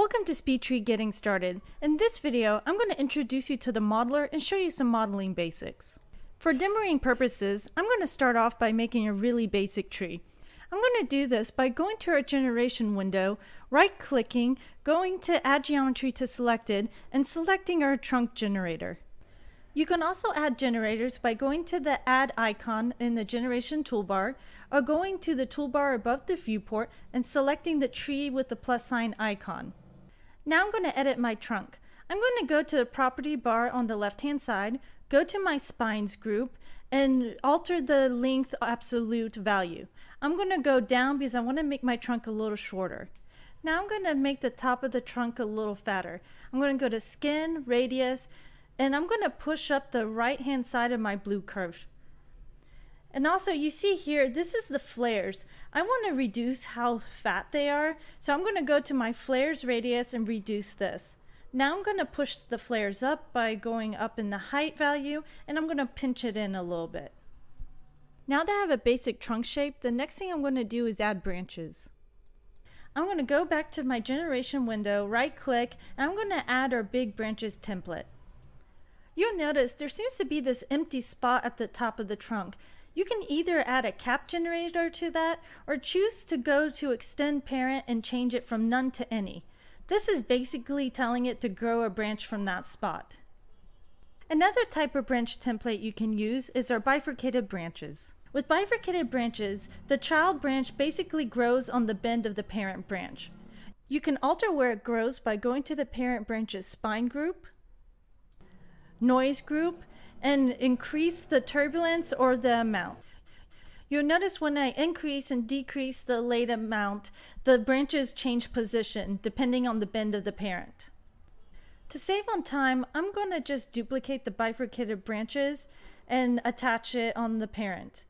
Welcome to SpeedTree Getting Started. In this video, I'm going to introduce you to the modeler and show you some modeling basics. For demoing purposes, I'm going to start off by making a really basic tree. I'm going to do this by going to our generation window, right-clicking, going to Add Geometry to Selected, and selecting our trunk generator. You can also add generators by going to the Add icon in the Generation toolbar, or going to the toolbar above the viewport and selecting the tree with the plus sign icon. Now I'm going to edit my trunk. I'm going to go to the property bar on the left hand side, go to my spines group, and alter the length absolute value. I'm going to go down because I want to make my trunk a little shorter. Now I'm going to make the top of the trunk a little fatter. I'm going to go to skin, radius, and I'm going to push up the right hand side of my blue curve. And also you see here, this is the flares. I want to reduce how fat they are. So I'm going to go to my flares radius and reduce this. Now I'm going to push the flares up by going up in the height value and I'm going to pinch it in a little bit. Now that I have a basic trunk shape, the next thing I'm going to do is add branches. I'm going to go back to my generation window, right click, and I'm going to add our big branches template. You'll notice there seems to be this empty spot at the top of the trunk. You can either add a cap generator to that or choose to go to extend parent and change it from none to any. This is basically telling it to grow a branch from that spot. Another type of branch template you can use is our bifurcated branches. With bifurcated branches, the child branch basically grows on the bend of the parent branch. You can alter where it grows by going to the parent branch's spine group, noise group, and increase the turbulence or the amount. You'll notice when I increase and decrease the late amount, the branches change position depending on the bend of the parent. To save on time, I'm going to just duplicate the bifurcated branches and attach it on the parent.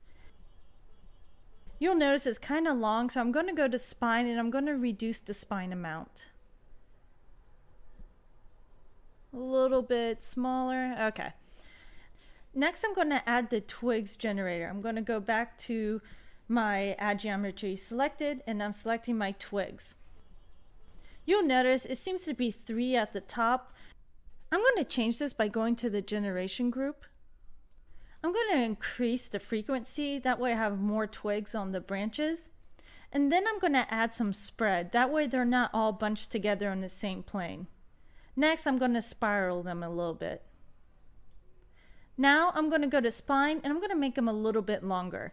You'll notice it's kind of long, so I'm going to go to spine and I'm going to reduce the spine amount. A little bit smaller. Okay. Next, I'm going to add the twigs generator. I'm going to go back to my add geometry selected and I'm selecting my twigs. You'll notice it seems to be three at the top. I'm going to change this by going to the generation group. I'm going to increase the frequency, that way I have more twigs on the branches. And then I'm going to add some spread, that way they're not all bunched together on the same plane. Next, I'm going to spiral them a little bit. Now I'm going to go to spine and I'm going to make them a little bit longer.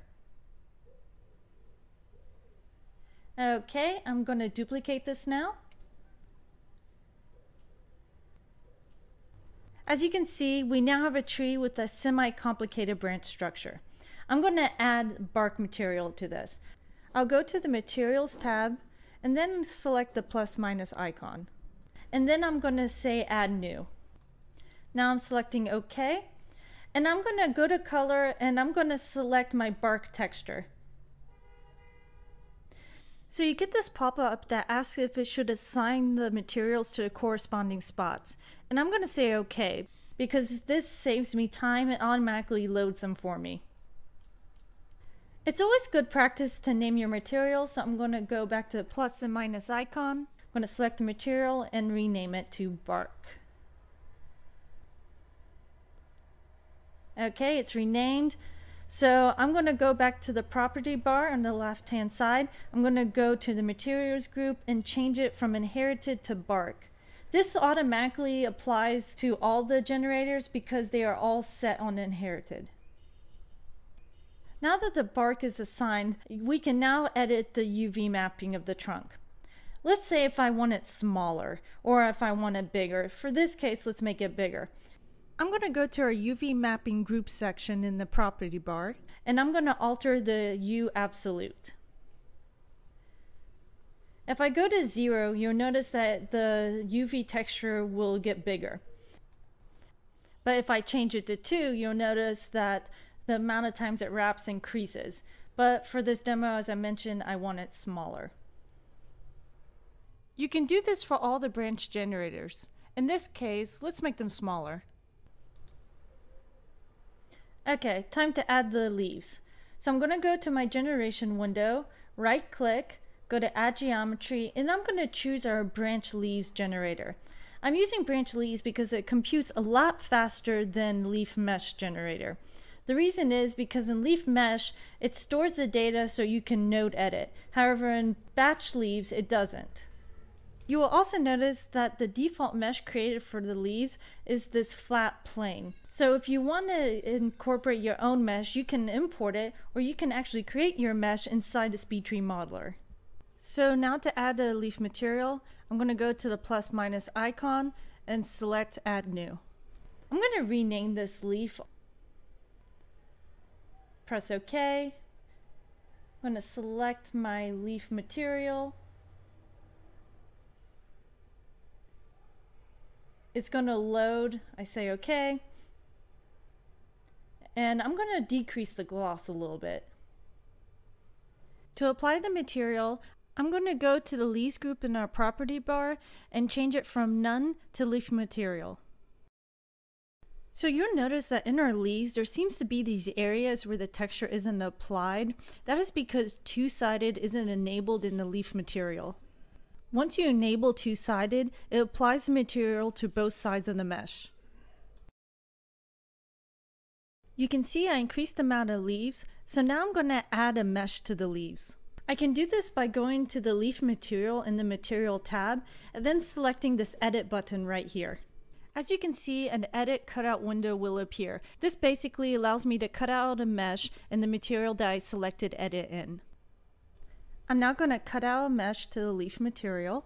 Okay, I'm going to duplicate this now. As you can see, we now have a tree with a semi-complicated branch structure. I'm going to add bark material to this. I'll go to the Materials tab and then select the plus minus icon. And then I'm going to say Add New. Now I'm selecting OK. And I'm going to go to color and I'm going to select my bark texture. So you get this pop-up that asks if it should assign the materials to the corresponding spots. And I'm going to say okay, because this saves me time and automatically loads them for me. It's always good practice to name your material, so I'm going to go back to the plus and minus icon. I'm going to select a material and rename it to bark. Okay, it's renamed. So I'm going to go back to the property bar on the left hand side. I'm going to go to the materials group and change it from inherited to bark. This automatically applies to all the generators because they are all set on inherited. Now that the bark is assigned, we can now edit the UV mapping of the trunk. Let's say if I want it smaller or if I want it bigger. For this case, let's make it bigger. I'm going to go to our UV mapping group section in the property bar and I'm going to alter the U absolute. If I go to zero, you'll notice that the UV texture will get bigger. But if I change it to two, you'll notice that the amount of times it wraps increases. But for this demo, as I mentioned, I want it smaller. You can do this for all the branch generators. In this case, let's make them smaller. Okay, time to add the leaves. So I'm going to go to my generation window, right click, go to add geometry, and I'm going to choose our branch leaves generator. I'm using branch leaves because it computes a lot faster than leaf mesh generator. The reason is because in leaf mesh, it stores the data so you can node edit. However, in branch leaves, it doesn't. You will also notice that the default mesh created for the leaves is this flat plane. So if you want to incorporate your own mesh, you can import it, or you can actually create your mesh inside the SpeedTree modeler. So now to add a leaf material, I'm going to go to the plus minus icon and select add new. I'm going to rename this leaf. Press OK. I'm going to select my leaf material. It's going to load. I say OK. And I'm going to decrease the gloss a little bit. To apply the material, I'm going to go to the leaves group in our property bar and change it from none to leaf material. So you'll notice that in our leaves, there seems to be these areas where the texture isn't applied. That is because two-sided isn't enabled in the leaf material. Once you enable two-sided, it applies the material to both sides of the mesh. You can see I increased the amount of leaves, so now I'm going to add a mesh to the leaves. I can do this by going to the leaf material in the material tab and then selecting this edit button right here. As you can see, an edit cutout window will appear. This basically allows me to cut out a mesh in the material that I selected edit in. I'm now going to cut out a mesh to the leaf material.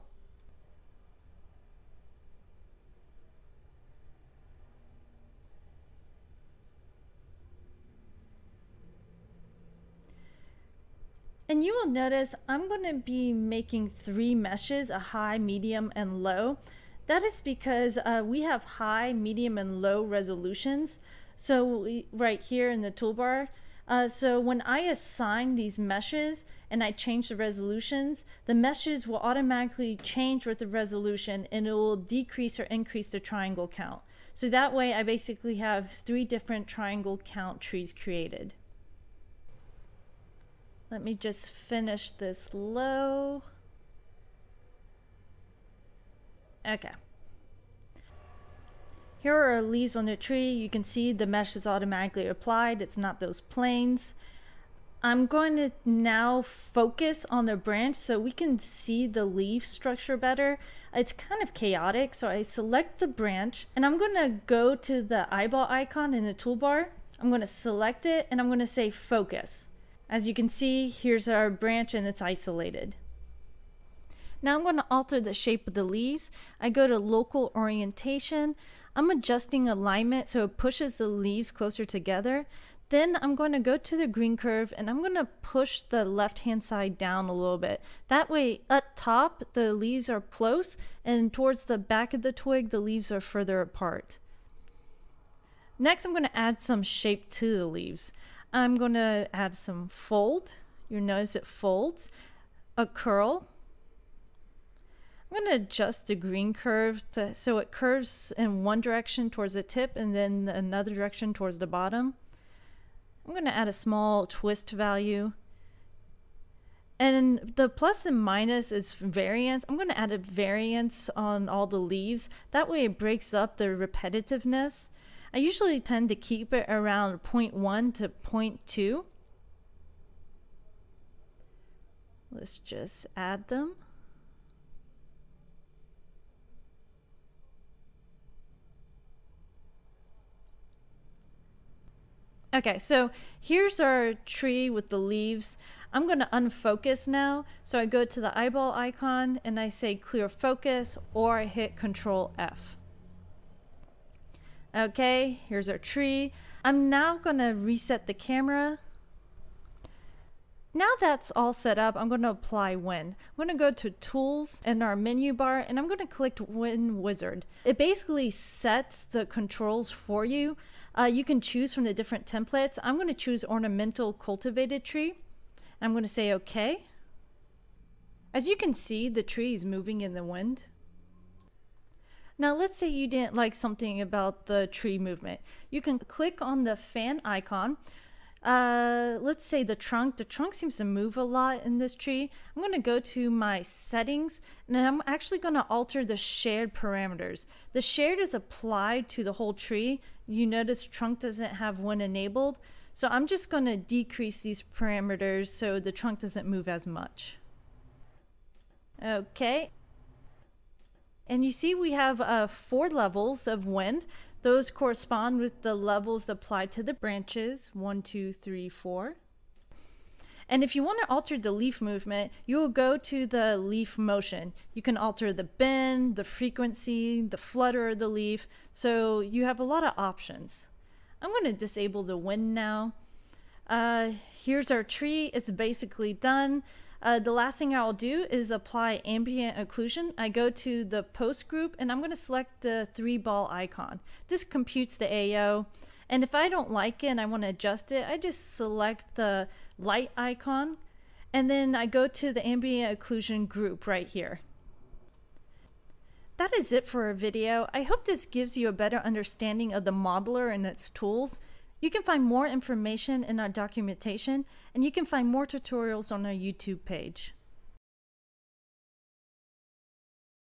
And you will notice I'm going to be making three meshes, a high, medium, and low. That is because uh, we have high, medium, and low resolutions. So we, right here in the toolbar, uh, so when I assign these meshes and I change the resolutions, the meshes will automatically change with the resolution and it will decrease or increase the triangle count. So that way I basically have three different triangle count trees created. Let me just finish this low. Okay. Here are leaves on the tree. You can see the mesh is automatically applied. It's not those planes. I'm going to now focus on the branch so we can see the leaf structure better. It's kind of chaotic, so I select the branch and I'm going to go to the eyeball icon in the toolbar. I'm going to select it and I'm going to say focus. As you can see, here's our branch and it's isolated. Now I'm going to alter the shape of the leaves. I go to local orientation. I'm adjusting alignment so it pushes the leaves closer together. Then I'm going to go to the green curve and I'm going to push the left hand side down a little bit. That way at top the leaves are close and towards the back of the twig the leaves are further apart. Next I'm going to add some shape to the leaves. I'm going to add some fold. You'll notice it folds. A curl. I'm going to adjust the green curve to, so it curves in one direction towards the tip and then another direction towards the bottom. I'm going to add a small twist value. And the plus and minus is variance. I'm going to add a variance on all the leaves. That way it breaks up the repetitiveness. I usually tend to keep it around 0.1 to 0.2. Let's just add them. Okay, so here's our tree with the leaves. I'm going to unfocus now. So I go to the eyeball icon and I say clear focus or I hit control F. Okay, here's our tree. I'm now gonna reset the camera. Now that's all set up, I'm going to apply Wind. I'm going to go to Tools in our menu bar and I'm going to click Wind Wizard. It basically sets the controls for you. Uh, you can choose from the different templates. I'm going to choose Ornamental Cultivated Tree. I'm going to say OK. As you can see, the tree is moving in the wind. Now let's say you didn't like something about the tree movement. You can click on the fan icon. Uh, let's say the trunk. The trunk seems to move a lot in this tree. I'm going to go to my settings and I'm actually going to alter the shared parameters. The shared is applied to the whole tree. You notice trunk doesn't have one enabled. So I'm just going to decrease these parameters so the trunk doesn't move as much. Okay. And you see we have uh, four levels of wind. Those correspond with the levels applied to the branches, one, two, three, four. And if you want to alter the leaf movement, you will go to the leaf motion. You can alter the bend, the frequency, the flutter of the leaf. So you have a lot of options. I'm going to disable the wind now. Uh, here's our tree. It's basically done. Uh, the last thing I'll do is apply ambient occlusion. I go to the post group and I'm going to select the three ball icon. This computes the AO. And if I don't like it and I want to adjust it, I just select the light icon and then I go to the ambient occlusion group right here. That is it for our video. I hope this gives you a better understanding of the modeler and its tools. You can find more information in our documentation, and you can find more tutorials on our YouTube page.